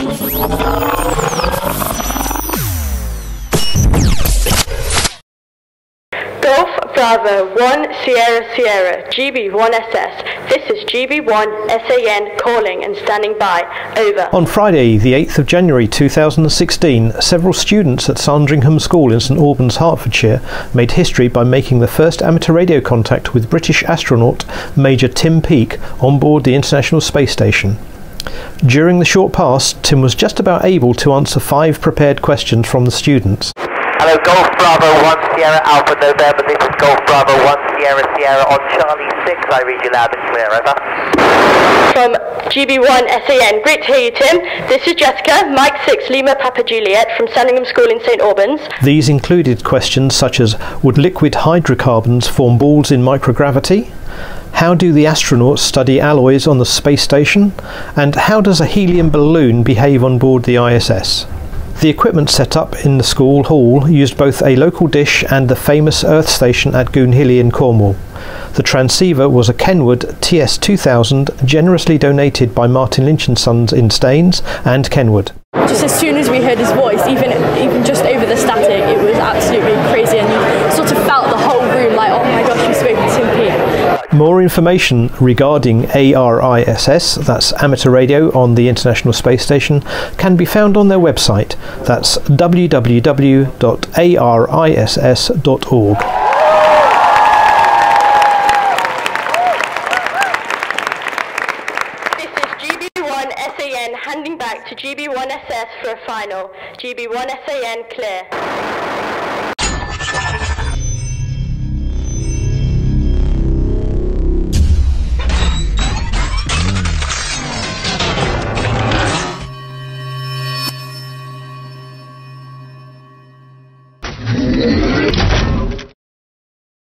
Golf Bravo 1 Sierra Sierra GB1SS. This is GB1 SAN calling and standing by. Over. On Friday, the 8th of January 2016, several students at Sandringham School in St Albans, Hertfordshire, made history by making the first amateur radio contact with British astronaut Major Tim Peake on board the International Space Station. During the short pass, Tim was just about able to answer five prepared questions from the students. Hello, Golf Bravo 1 Sierra Alpha November. This is Golf Bravo 1 Sierra Sierra on Charlie 6. I read you loud and clear. Over. From GB1 SAN. Great to hear you, Tim. This is Jessica, Mike 6 Lima Papa Juliet from Sandringham School in St Albans. These included questions such as Would liquid hydrocarbons form balls in microgravity? How do the astronauts study alloys on the space station? And how does a helium balloon behave on board the ISS? The equipment set up in the school hall used both a local dish and the famous Earth station at Goonhilly in Cornwall. The transceiver was a Kenwood TS2000 generously donated by Martin Lynch and Sons in Staines and Kenwood. Just as soon as we heard his voice, even even just over the static, it was absolutely More information regarding ARISS, that's amateur radio on the International Space Station, can be found on their website. That's www.ariss.org. This is GB1 SAN handing back to GB1SS for a final. GB1 SAN clear.